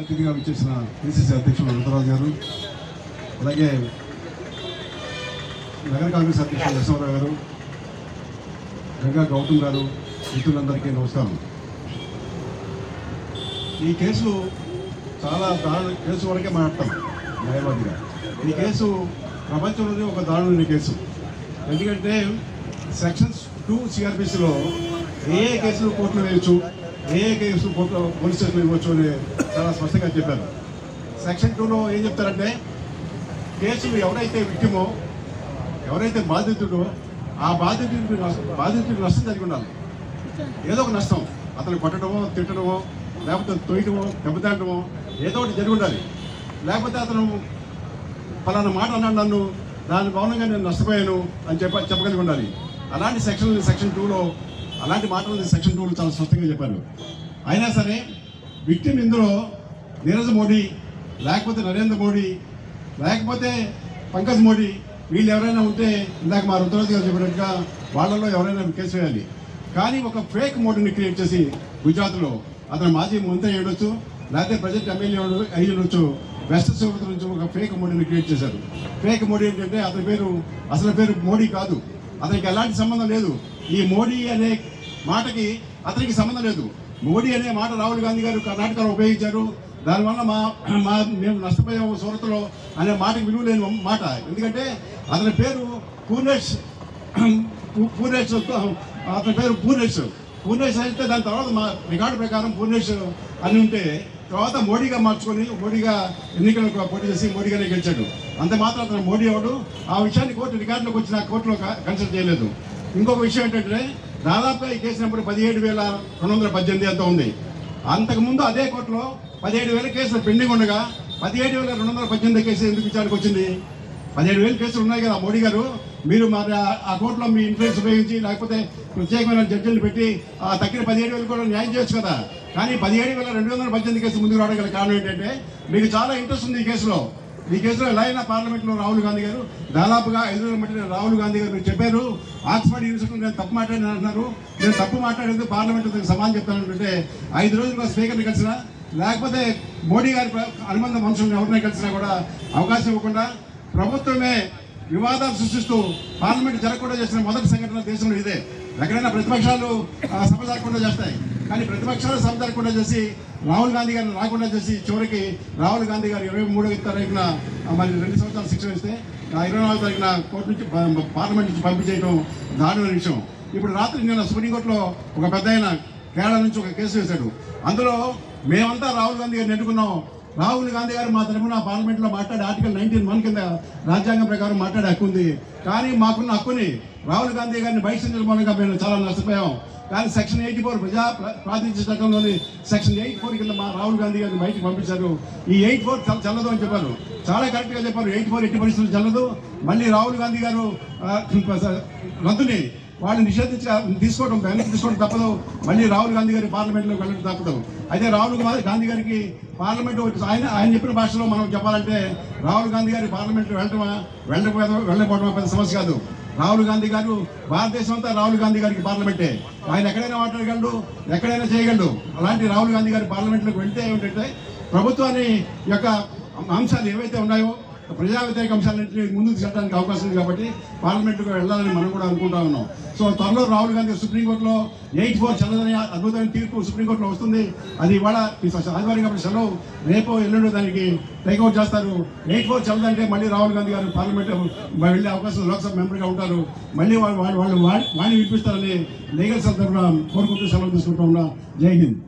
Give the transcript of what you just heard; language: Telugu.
అతిథిగా విచ్చేసిన పిసిసి అధ్యక్షులు రుద్రరాజు గారు అలాగే నగర కాంగ్రెస్ అధ్యక్షులు నరసింహరావు గారు గంగా గౌతమ్ గారు మిత్రులందరికీ నమస్కారం. ఈ కేసు చాలా దారుణ కేసు వరకే మాట్లాడతాం న్యాయవాదిగా ఈ కేసు ప్రపంచంలోనే ఒక దారుణమైన కేసు. ఎందుకంటే సెక్షన్స్ టూ సిఆర్పిసిలో ఏ ఏ కేసులు కోర్టులో వేయచ్చు? ఏ కేసు పోలీస్ స్టేషన్లో ఇవ్వచ్చు అని చాలా స్పష్టంగా చెప్పారు. సెక్షన్ టూలో ఏం చెప్తారంటే కేసులు ఎవరైతే విక్టిమో ఎవరైతే బాధితుడో ఆ బాధితుడికి బాధితుడికి నష్టం జరిగి ఉండాలి. ఏదో ఒక నష్టం. అతను కొట్టడమో తిట్టడమో లేకపోతే తొయ్యడమో దెబ్బతాడమో ఏదో ఒకటి జరిగి ఉండాలి. లేకపోతే అతను ఫలానా మాట అన్నాడు నన్ను దాని భవనంగా నేను నష్టపోయాను అని చెప్ప చెప్పగలిగి ఉండాలి. అలాంటి సెక్షన్ సెక్షన్ టూలో అలాంటి మాటలు సెక్షన్ టూలో చాలా స్పష్టంగా చెప్పారు. అయినా సరే విక్టిమ్ ఇందులో నీరజ్ మోడీ లేకపోతే నరేంద్ర మోడీ లేకపోతే పంకజ్ మోడీ వీళ్ళు ఎవరైనా ఉంటే ఇందాక మా రుద్రరాజు గారు చెప్పినట్టుగా వాళ్ళలో ఎవరైనా కేసు వేయాలి. కానీ ఒక ఫేక్ మోడీని క్రియేట్ చేసి గుజరాత్లో అతను మాజీ మంత్రి అయి లేకపోతే ప్రజెంట్ ఎమ్మెల్యే అయ్యుండొచ్చు ఉండొచ్చు వెస్ట్ సూరత్ నుంచి ఒక ఫేక్ మోడీని క్రియేట్ చేశారు. ఫేక్ మోడీ ఏంటంటే అతని పేరు అసలు పేరు మోడీ కాదు. అతనికి ఎలాంటి సంబంధం లేదు. ఈ మోడీ అనే మాటకి అతనికి సంబంధం లేదు. మోడీ అనే మాట రాహుల్ గాంధీ గారు కర్ణాటకలో ఉపయోగించారు. దానివల్ల మా మా మేము నష్టపోయాము సూరత్లో అనే మాటకి విలువ లేని మాట. ఎందుకంటే అతని పేరు పూర్ణేష్ పూ- పూర్ణేష్ అతని పేరు పూర్ణేష్. పూర్ణేష్ అయితే దాని తర్వాత మా రికార్డు ప్రకారం పూర్ణేష్ అని ఉంటే తర్వాత మోడీగా మార్చుకొని మోడీగా ఎన్నికలకు పోటీ చేసి మోడీగానే గెలిచాడు. అంత మాత్రం అతను మోడీ అవడు ఆ విషయాన్ని కోర్టు రికార్డులోకి వచ్చిన కోర్టులో కన్సల్ట్ చేయలేదు. ఇంకొక విషయం ఏంటంటే దాదాపుగా ఈ కేసినప్పుడు పదిహేడు వేల రెండు వందల పద్దెనిమిది అంత ఉంది. అంతకుముందు అదే కోర్టులో పదిహేడు వేల కేసులు పెండింగ్ ఉండగా పదిహేడు వేల రెండు వందల పద్దెనిమిది కేసు ఎందుకు విచారణకు వచ్చింది? పదిహేడు వేల కేసులు ఉన్నాయి కదా మోడీ గారు. మీరు మరి ఆ- ఆ కోర్టులో మీ ఇన్ఫ్లుయెన్స్ ఉపయోగించి లేకపోతే ప్రత్యేకమైన జడ్జిలు పెట్టి ఆ తగ్గిన పదిహేడు వేలు కూడా న్యాయం చేయొచ్చు కదా. కానీ పదిహేడు వేల రెండు వందల పద్దెనిమిది కేసు ముందుకు రావడం గల కారణం ఏంటంటే మీకు చాలా ఇంట్రెస్ట్ ఉంది ఈ కేసులో. ఈ కేసులో ఎలా అయినా పార్లమెంట్లో రాహుల్ గాంధీ గారు దాదాపుగా ఐదు రోజుల మధ్య రాహుల్ గాంధీ గారు మీరు చెప్పారు ఆక్స్ఫర్డ్ యూనివర్సిటీ నేను తప్పు మాట్లాడిన అంటున్నారు. నేను తప్పు మాట్లాడేది పార్లమెంట్ సమాధానం చెప్తానంటే ఐదు రోజులు స్పీకర్ని కలిసినా లేకపోతే మోడీ గారి అనుబంధ మనుషులను ఎవరినైనా కలిసినా కూడా అవకాశం ఇవ్వకుండా ప్రభుత్వమే వివాదాలు సృష్టిస్తూ పార్లమెంట్ జరగకుండా చేసిన మొదటి సంఘటన దేశంలో ఇదే. ఎక్కడైనా ప్రతిపక్షాలు ఆ, సభ జరగకుండా చేస్తాయి. కానీ ప్రతిపక్షాలు సభ చేసి రాహుల్ గాంధీ గారిని రాకుండా చేసి చివరికి రాహుల్ గాంధీ గారు ఇరవై మూడో తారీఖున మరి రెండు సంవత్సరాలు శిక్షణ ఇస్తే ఇరవై నాలుగు తారీఖున కోర్టు నుంచి పార్లమెంట్ నుంచి పంపించేయడం దారుణ విషయం. ఇప్పుడు రాత్రి నిన్న సుప్రీంకోర్టులో ఒక పెద్ద ఆయన కేరళ నుంచి ఒక కేసు వేశాడు. అందులో మేమంతా రాహుల్ గాంధీ గారిని ఎన్నుకున్నాం. రాహుల్ గాంధీ గారు మా తరఫున పార్లమెంట్లో మాట్లాడే ఆర్టికల్ నైన్టీన్ వన్ కింద రాజ్యాంగం ప్రకారం మాట్లాడే హక్కు ఉంది. కానీ మాకున్న హక్కుని రాహుల్ గాంధీ గారిని బహిష్కరించడం మూలంగా మేము చాలా నష్టపోయాం. కానీ సెక్షన్ ఎయిటీ ఫోర్ ప్రజా ప్రాతినిధ్య చట్టంలోని సెక్షన్ ఎయిట్ ఫోర్ కింద మా రాహుల్ గాంధీ గారిని బయటకు పంపించారు. ఈ ఎయిట్ ఫోర్ చల్లదు అని చెప్పారు. చాలా కరెక్ట్గా చెప్పారు. ఎయిట్ ఫోర్ ఎట్టి పరిస్థితులు చల్లదు. మళ్ళీ రాహుల్ గాంధీ గారు రద్దుని వాళ్ళు నిషేధించ తీసుకోవడం వెనక్కి తీసుకోవడం తప్పదు. మళ్ళీ రాహుల్ గాంధీ గారి పార్లమెంట్లోకి వెళ్ళడం తప్పదు. అయితే రాహుల్ గాంధీ గారికి పార్లమెంట్ ఆయన ఆయన చెప్పిన భాషలో మనం చెప్పాలంటే రాహుల్ గాంధీ గారి పార్లమెంట్ వెళ్ళటమా వెళ్ళకపోవడం వెళ్ళకపోవడం పెద్ద సమస్య కాదు. రాహుల్ గాంధీ గారు భారతదేశం అంతా రాహుల్ గాంధీ గారికి పార్లమెంటే. ఆయన ఎక్కడైనా మాట్లాడగలడు? ఎక్కడైనా చేయగలడు? అలాంటి రాహుల్ గాంధీ గారి పార్లమెంట్లోకి వెళ్తే ఏమిటంటే ప్రభుత్వాన్ని యొక్క అంశాలు ఏవైతే ఉన్నాయో ప్రజా వ్యతిరేక అంశాలన్నింటినీ ముందుకు తీసుకెళ్ళడానికి అవకాశం ఉంది కాబట్టి పార్లమెంట్కు వెళ్ళాలని మనం కూడా అనుకుంటా ఉన్నాం. సో త్వరలో రాహుల్ గాంధీ సుప్రీంకోర్టులో ఎయిట్ ఫోర్ చల్లదని అద్భుతమైన తీర్పు సుప్రీంకోర్టులో వస్తుంది. అది ఇవాళ ఈ ఆదివారం కాబట్టి సెలవు. రేపు ఎల్లుండో దానికి టేక్అవుట్ చేస్తారు. ఎయిట్ ఫోర్ చల్లదంటే మళ్ళీ రాహుల్ గాంధీ గారు పార్లమెంట్ వెళ్ళే అవకాశం లోక్సభ మెంబర్గా ఉంటారు. మళ్ళీ వాళ్ళు వాళ్ళు వాళ్ళు వాణి వినిపిస్తారని లీగల్ సెల్ తరఫున కోరుకుంటూ సెలవు తీసుకుంటా ఉన్నా. జై హింద్.